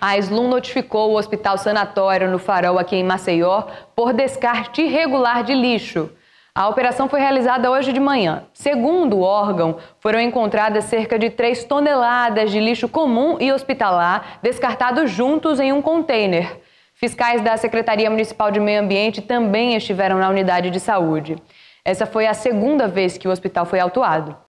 A Slum notificou o Hospital Sanatório no Farol, aqui em Maceió, por descarte irregular de lixo. A operação foi realizada hoje de manhã. Segundo o órgão, foram encontradas cerca de 3 toneladas de lixo comum e hospitalar descartados juntos em um container. Fiscais da Secretaria Municipal de Meio Ambiente também estiveram na unidade de saúde. Essa foi a segunda vez que o hospital foi autuado.